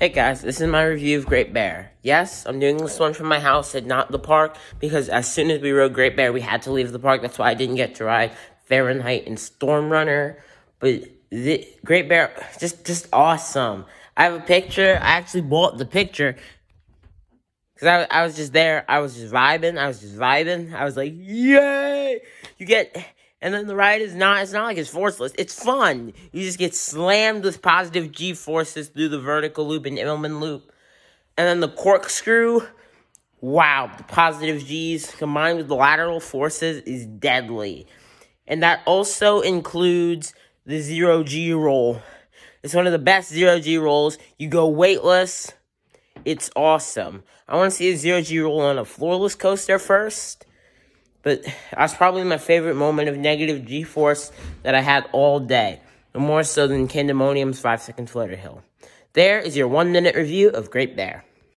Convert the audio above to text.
Hey guys, this is my review of Great Bear. Yes, I'm doing this one from my house and not the park because as soon as we rode Great Bear, we had to leave the park. That's why I didn't get to ride Fahrenheit and Storm Runner. But the Great Bear, just just awesome. I have a picture. I actually bought the picture because I, I was just there. I was just vibing. I was just vibing. I was like, yay! You get and then the ride is not, it's not like it's forceless. It's fun. You just get slammed with positive G forces through the vertical loop and Immelmann loop. And then the corkscrew, wow, the positive G's combined with the lateral forces is deadly. And that also includes the zero G roll. It's one of the best zero G rolls. You go weightless. It's awesome. I want to see a zero G roll on a floorless coaster first. But that's probably my favorite moment of negative G force that I had all day, more so than Candymonium's 5 second floater hill. There is your one minute review of Great Bear.